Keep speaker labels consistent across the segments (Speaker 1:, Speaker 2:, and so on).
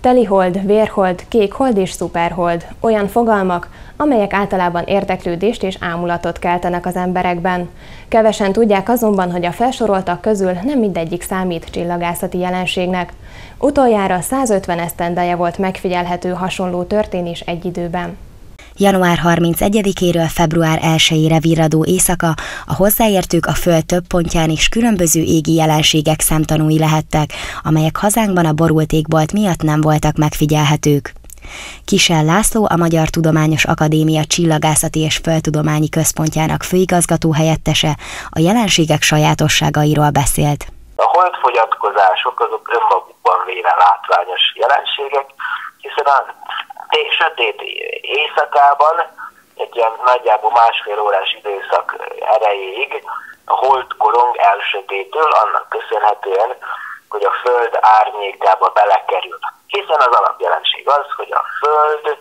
Speaker 1: Telihold, vérhold, kékhold és szuperhold. Olyan fogalmak, amelyek általában érdeklődést és ámulatot keltenek az emberekben. Kevesen tudják azonban, hogy a felsoroltak közül nem mindegyik számít csillagászati jelenségnek. Utoljára 150 esztendeje volt megfigyelhető hasonló történés egy időben.
Speaker 2: Január 31-éről február 1-ére virradó éjszaka a hozzáértők a Föld több pontján is különböző égi jelenségek szemtanúi lehettek, amelyek hazánkban a borult égbolt miatt nem voltak megfigyelhetők. Kisel László, a Magyar Tudományos Akadémia Csillagászati és Földtudományi Központjának főigazgató helyettese a jelenségek sajátosságairól beszélt.
Speaker 3: A holdfogyatkozások azok önmagukban véve látványos jelenségek, hiszen sötét éjszakában, egy ilyen nagyjából másfél órás időszak erejéig a holdkorong elsötétől annak köszönhetően, hogy a Föld árnyékába belekerül. Hiszen az alapjelenség az, hogy a Föld,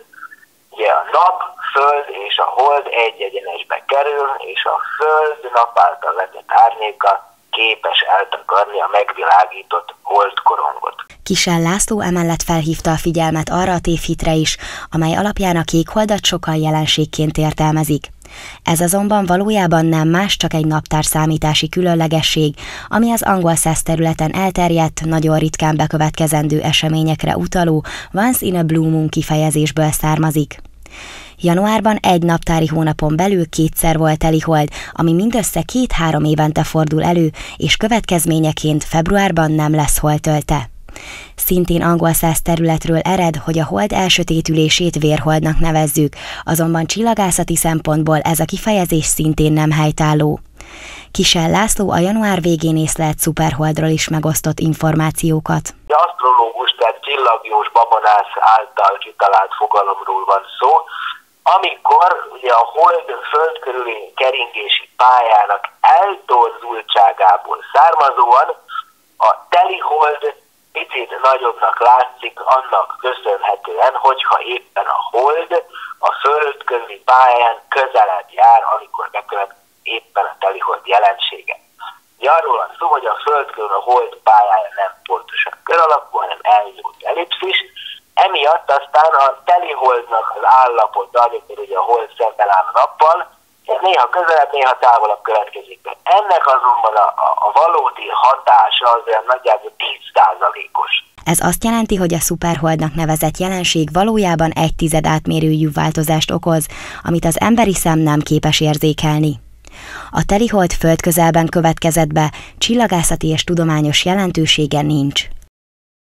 Speaker 3: ugye a nap, Föld és a hold egy egyenesbe kerül, és a Föld nap által vetett árnyéka képes eltakarni a megvilágított holdkorongot.
Speaker 2: Kisel László emellett felhívta a figyelmet arra a tévhitre is, amely alapján a kékholdat sokan jelenségként értelmezik. Ez azonban valójában nem más, csak egy naptár számítási különlegesség, ami az angol száz területen elterjedt, nagyon ritkán bekövetkezendő eseményekre utaló once in a blue moon kifejezésből származik. Januárban egy naptári hónapon belül kétszer volt hold, ami mindössze két-három évente fordul elő, és következményeként februárban nem lesz holtölte. Szintén angol száz területről ered, hogy a hold elsötétülését vérholdnak nevezzük, azonban csillagászati szempontból ez a kifejezés szintén nem helytálló. Kisel László a január végén észlelt szuperholdról is megosztott információkat.
Speaker 3: A asztrológus, tehát csillagjós babonász által kitalált fogalomról van szó, amikor ugye a hold föld körüli keringési pályának eltorzultságából származóan a teli hold picit nagyobbnak látszik annak köszönhetően, hogyha éppen a hold a földközi pályán közelebb jár, amikor bekövet éppen a telihold jelensége. Ugye arról van szó, hogy a föld körül a hold pályája nem pontosan kör alakú, hanem elnyúlt ellipszis, emiatt aztán a teliholdnak az állapota, amikor ugye a hold szemben áll a nappal, néha közelebb, néha távolabb következik be. Ennek azonban a, a, a valódi hatása az olyan nagyjából 10%-os.
Speaker 2: Ez azt jelenti, hogy a szuperholdnak nevezett jelenség valójában egy tized átmérőjű változást okoz, amit az emberi szem nem képes érzékelni. A telihold földközelben következett be, csillagászati és tudományos jelentősége nincs.